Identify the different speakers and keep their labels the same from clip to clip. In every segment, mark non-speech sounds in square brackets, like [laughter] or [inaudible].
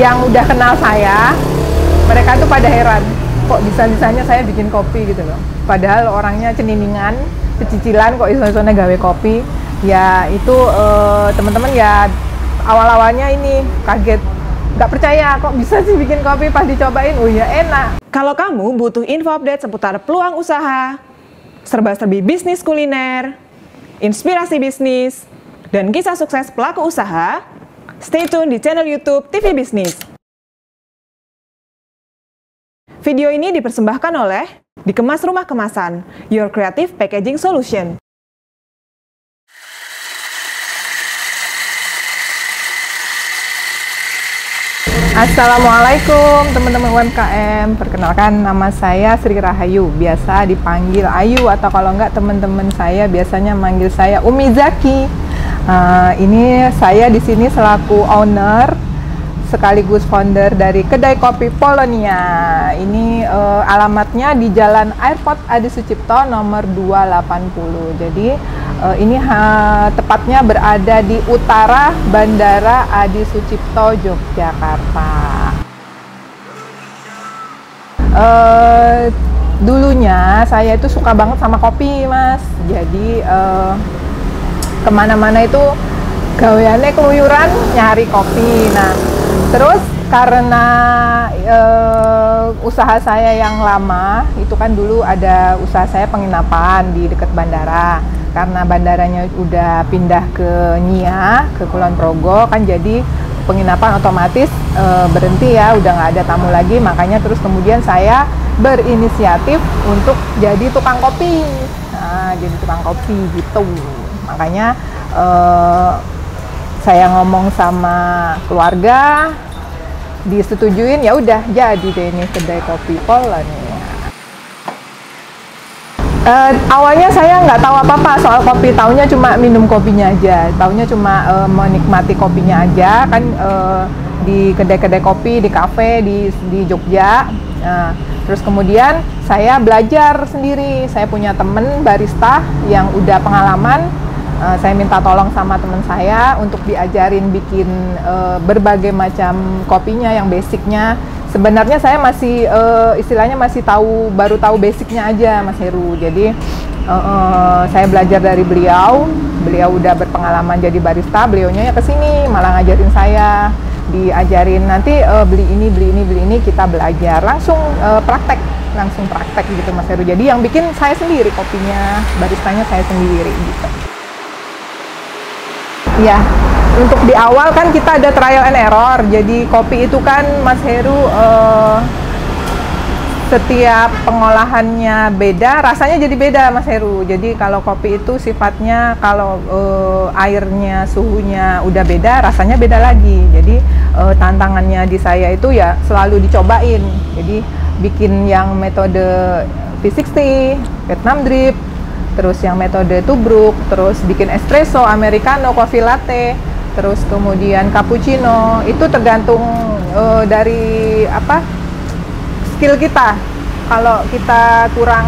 Speaker 1: yang udah kenal saya, mereka tuh pada heran, kok bisa-bisanya saya bikin kopi gitu loh. Padahal orangnya ceniningan, kecicilan kok iso-isonya gawe kopi. Ya itu eh, teman-teman ya awal-awalnya ini kaget nggak percaya kok bisa sih bikin kopi pas dicobain oh ya enak
Speaker 2: Kalau kamu butuh info update seputar peluang usaha, serba-serbi bisnis kuliner, inspirasi bisnis, dan kisah sukses pelaku usaha, stay tune di channel YouTube TV Bisnis. Video ini dipersembahkan oleh Dikemas Rumah Kemasan, Your Creative Packaging Solution.
Speaker 1: Assalamualaikum teman-teman UMKM Perkenalkan nama saya Sri Rahayu Biasa dipanggil Ayu Atau kalau enggak teman-teman saya biasanya manggil saya Umi Zaki Uh, Ini saya di sini selaku owner Sekaligus founder dari kedai kopi Polonia Ini uh, alamatnya di Jalan Airport Adi Sucipto nomor 280 Jadi uh, ini ha, tepatnya berada di utara Bandara Adi Sucipto, Yogyakarta. Uh, dulunya saya itu suka banget sama kopi, mas. Jadi uh, ke mana-mana itu gaweannya keluyuran nyari kopi. Nah, terus karena uh, usaha saya yang lama itu kan dulu ada usaha saya penginapan di dekat bandara. Karena bandaranya udah pindah ke Nia ke Kulon Progo kan jadi penginapan otomatis e, berhenti ya udah nggak ada tamu lagi. Makanya terus kemudian saya berinisiatif untuk jadi tukang kopi. Nah jadi tukang kopi gitu makanya e, saya ngomong sama keluarga disetujuin ya udah jadi deh ini kedai kopi Poland Uh, awalnya saya nggak tahu apa-apa soal kopi, taunya cuma minum kopinya aja, taunya cuma uh, menikmati kopinya aja kan uh, di kedai-kedai kopi, di kafe di di Jogja. Nah, terus kemudian saya belajar sendiri, saya punya temen barista yang udah pengalaman, uh, saya minta tolong sama teman saya untuk diajarin bikin uh, berbagai macam kopinya yang basicnya. Sebenarnya saya masih uh, istilahnya masih tahu baru tahu basicnya aja Mas Heru. Jadi uh, uh, saya belajar dari beliau. Beliau udah berpengalaman jadi barista beliaunya ya ke sini malah ngajarin saya. Diajarin nanti uh, beli ini beli ini beli ini kita belajar. Langsung uh, praktek langsung praktek gitu Mas Heru. Jadi yang bikin saya sendiri kopinya baristanya saya sendiri gitu ya untuk di awal kan kita ada trial and error. Jadi kopi itu kan Mas Heru uh, setiap pengolahannya beda, rasanya jadi beda Mas Heru. Jadi kalau kopi itu sifatnya kalau uh, airnya suhunya udah beda, rasanya beda lagi. Jadi uh, tantangannya di saya itu ya selalu dicobain. Jadi bikin yang metode V60, Vietnam drip, terus yang metode tubruk, terus bikin espresso, americano, coffee latte terus kemudian cappuccino. Itu tergantung uh, dari apa skill kita. Kalau kita kurang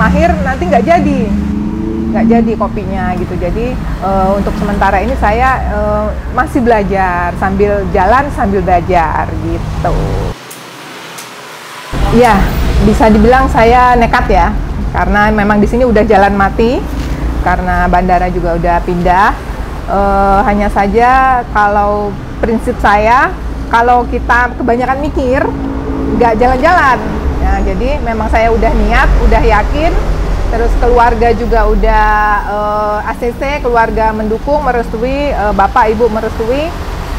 Speaker 1: mahir nanti nggak jadi. Nggak jadi kopinya gitu. Jadi uh, untuk sementara ini saya uh, masih belajar sambil jalan sambil belajar gitu. Ya bisa dibilang saya nekat ya karena memang di sini udah jalan mati karena bandara juga udah pindah. Uh, hanya saja kalau prinsip saya kalau kita kebanyakan mikir nggak jalan-jalan. Ya jadi memang saya udah niat udah yakin. Terus keluarga juga udah uh, eh, ACC keluarga mendukung merestui uh, bapak ibu merestui.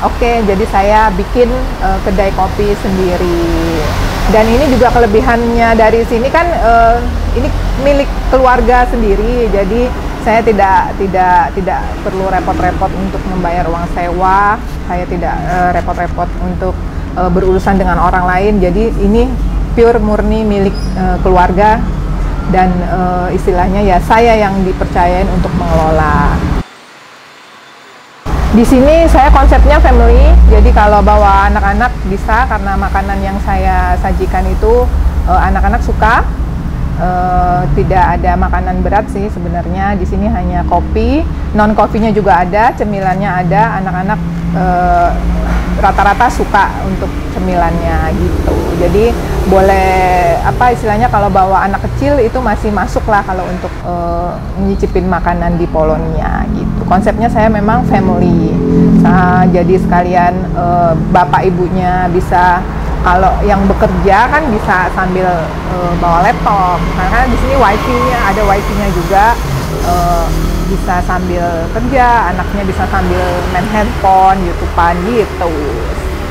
Speaker 1: Oke jadi saya bikin uh, kedai kopi sendiri dan ini juga kelebihannya dari sini kan uh, ini milik keluarga sendiri jadi saya tidak tidak tidak perlu repot-repot untuk membayar uang sewa. Saya tidak eh, repot-repot uh, untuk uh, berurusan dengan orang lain. Jadi ini pure murni milik uh, keluarga dan uh, istilahnya ya saya yang dipercayain untuk mengelola di sini saya konsepnya family. Jadi kalau bawa anak-anak bisa karena makanan yang saya sajikan itu anak-anak uh, suka. Uh, tidak ada makanan berat sih sebenarnya. Di sini hanya kopi. Non kopinya juga ada cemilannya ada. Anak-anak uh, rata-rata suka untuk cemilannya gitu. Jadi boleh apa istilahnya kalau bawa anak kecil itu masih masuk lah kalau untuk uh, nyicipin makanan di Polonia gitu konsepnya saya memang family. Nah, jadi sekalian uh, bapak ibunya bisa kalau yang bekerja kan bisa sambil uh, bawa laptop. Karena di sini wifi-nya ada wifi-nya juga. Uh, bisa sambil kerja anaknya bisa sambil main handphone youtubean gitu.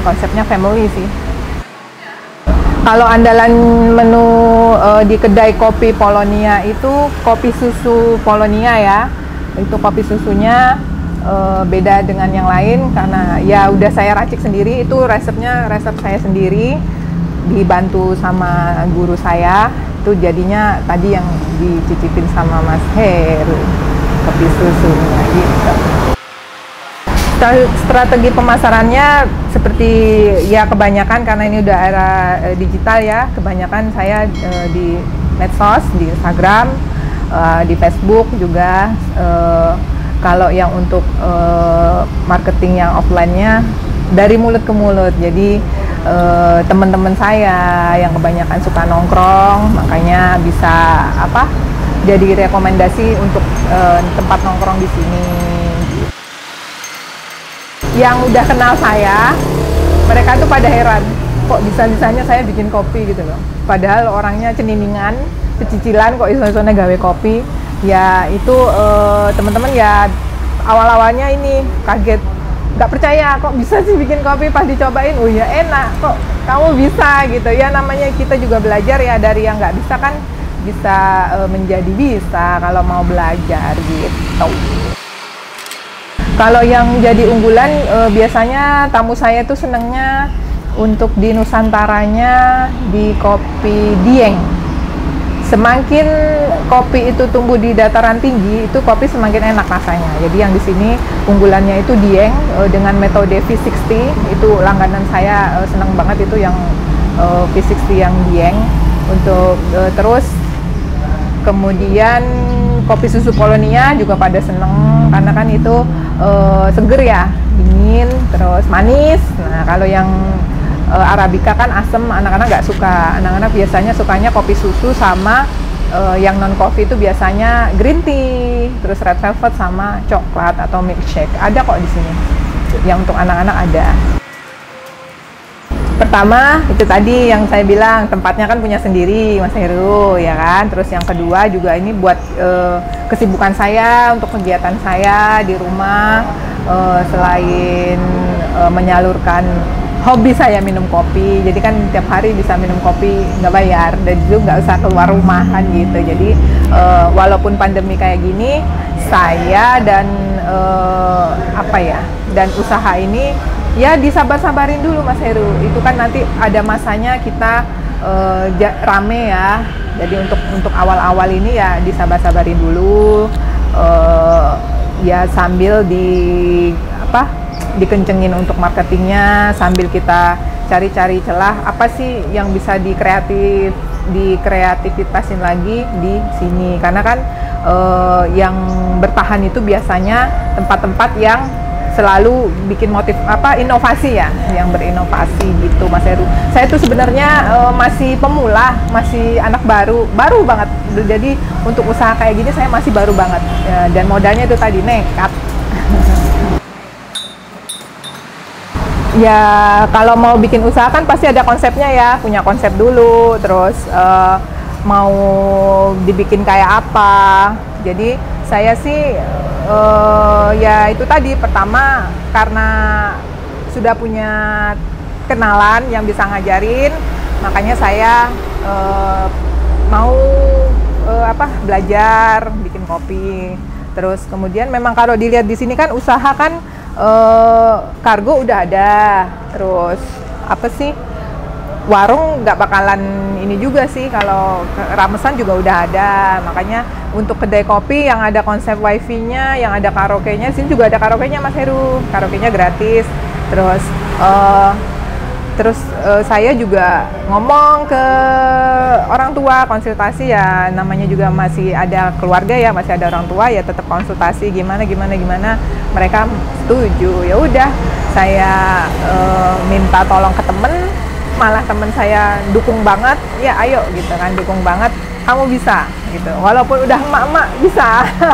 Speaker 1: Konsepnya family sih. Kalau andalan menu uh, di kedai kopi Polonia itu kopi susu Polonia ya itu kopi susunya uh, beda dengan yang lain karena ya udah saya racik sendiri. Itu resepnya resep saya sendiri dibantu sama guru saya. Itu jadinya tadi yang dicicipin sama Mas Heru kopi susunya gitu. Strategi pemasarannya seperti ya kebanyakan karena ini udah era uh, digital ya kebanyakan saya uh, di medsos di Instagram uh, di Facebook juga uh, kalau yang untuk uh, marketing yang offline-nya dari mulut ke mulut. Jadi uh, teman-teman saya yang kebanyakan suka nongkrong, makanya bisa apa? Jadi rekomendasi untuk uh, tempat nongkrong di sini. Yang udah kenal saya, mereka tuh pada heran, kok bisa-bisanya saya bikin kopi gitu loh. Padahal orangnya ceniningan, kecicilan kok iso-iso gawe kopi. Ya itu uh, teman-teman ya awal-awalnya ini kaget. Nggak percaya kok bisa sih bikin kopi pas dicobain? Oh ya enak. Kok kamu bisa gitu? Ya namanya kita juga belajar ya dari yang nggak bisa kan bisa uh, menjadi bisa kalau mau belajar gitu. Kalau yang jadi unggulan uh, biasanya tamu saya tuh senengnya untuk di Nusantaranya di kopi Dieng semakin kopi itu tumbuh di dataran tinggi, itu kopi semakin enak rasanya. Jadi yang di sini unggulannya itu Dieng uh, dengan metode V60 itu langganan saya uh, senang banget itu yang uh, V60 yang Dieng untuk terus kemudian kopi susu Polonia juga pada seneng karena kan itu uh, seger ya dingin terus manis. Nah kalau yang uh, arabica kan asem anak-anak nggak suka. Anak-anak biasanya sukanya kopi susu sama uh, yang non coffee itu biasanya green tea terus red velvet sama coklat atau milkshake. Ada kok di sini. Yang untuk anak-anak ada. Pertama itu tadi yang saya bilang tempatnya kan punya sendiri Mas Heru ya kan? Terus yang kedua juga ini buat uh, kesibukan saya untuk kegiatan saya di rumah uh, selain uh, menyalurkan hobi saya minum kopi. Jadi kan tiap hari bisa minum kopi nggak bayar dan juga nggak usah keluar rumah kan gitu. Jadi uh, walaupun pandemi kayak gini saya dan uh, apa ya dan usaha ini ya disabar-sabarin dulu Mas Heru. Itu kan nanti ada masanya kita uh, rame ya. Jadi untuk untuk awal-awal ini ya disabar-sabarin dulu uh, ya sambil di apa dikencengin untuk marketingnya sambil kita cari-cari celah apa sih yang bisa dikreatif dikreativitasin lagi di sini karena kan uh, yang bertahan itu biasanya tempat-tempat yang selalu bikin motif apa inovasi ya yang berinovasi gitu Mas Heru. Saya tuh sebenarnya uh, masih pemula, masih anak baru, baru banget. Jadi untuk usaha kayak gini saya masih baru banget ya, dan modalnya itu tadi nekat. Ya kalau mau bikin usaha kan pasti ada konsepnya ya. Punya konsep dulu terus uh, mau dibikin kayak apa. Jadi saya sih uh, ya itu tadi. Pertama karena sudah punya kenalan yang bisa ngajarin makanya saya uh, mau uh, apa belajar bikin kopi. Terus kemudian memang kalau dilihat di sini kan usaha kan uh, kargo udah ada. Terus apa sih? Warung nggak bakalan ini juga sih kalau ramesan juga udah ada. Makanya untuk kedai kopi yang ada konsep wifi-nya yang ada karaoke-nya sini juga ada karaoke-nya Mas Heru. Karaoke-nya gratis. Terus uh, terus uh, saya juga ngomong ke orang tua konsultasi ya namanya juga masih ada keluarga ya masih ada orang tua ya tetap konsultasi gimana gimana gimana. Mereka setuju. Ya udah saya uh, minta tolong ke temen malah temen saya dukung banget ya ayo gitu kan dukung banget kamu bisa gitu. Walaupun udah emak-emak bisa.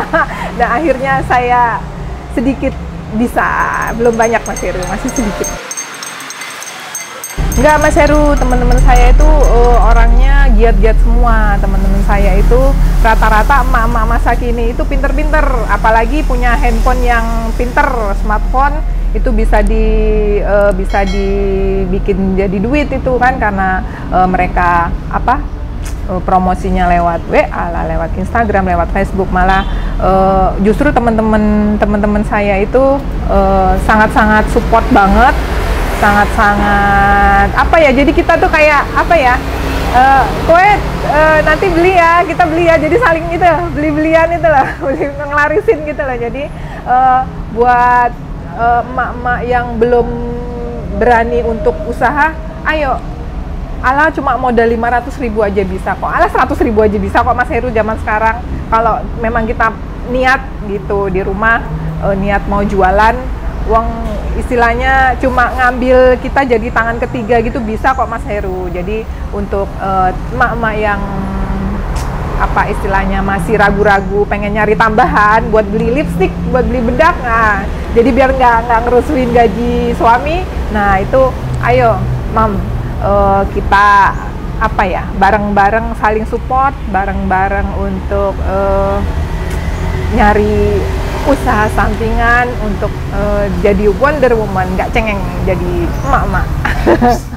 Speaker 1: [laughs] Nah akhirnya saya sedikit bisa belum banyak Mas Heru masih sedikit Enggak Mas Heru, teman-teman saya itu uh, orangnya giat-giat semua. Teman-teman saya itu rata-rata emak-emak masa kini itu pinter-pinter, apalagi punya handphone yang pinter, smartphone itu bisa di uh, bisa dibikin jadi duit itu kan karena uh, mereka apa promosinya lewat WA lah, lewat Instagram, lewat Facebook. Malah uh, justru teman-teman teman-teman saya itu sangat-sangat uh, support banget sangat-sangat apa ya jadi kita tuh kayak apa ya uh, kue uh, nanti beli ya kita beli ya jadi saling itu [laughs] beli belian itu lah ngelarisin gitu lah jadi uh, buat emak-emak uh, yang belum berani untuk usaha ayo ala cuma modal 500 ribu aja bisa kok ala 100 ribu aja bisa kok Mas Heru zaman sekarang kalau memang kita niat gitu di rumah uh, niat mau jualan uang istilahnya cuma ngambil kita jadi tangan ketiga gitu bisa kok Mas Heru. Jadi untuk uh, emak-emak yang apa istilahnya masih ragu-ragu pengen nyari tambahan buat beli lipstick, buat beli bedak, nah jadi biar nggak nggak ngerusuin gaji suami, nah itu ayo mam uh, kita apa ya bareng-bareng saling support, bareng-bareng untuk uh, nyari usaha sampingan untuk uh, jadi Wonder Woman, nggak cengeng jadi emak-emak. [laughs]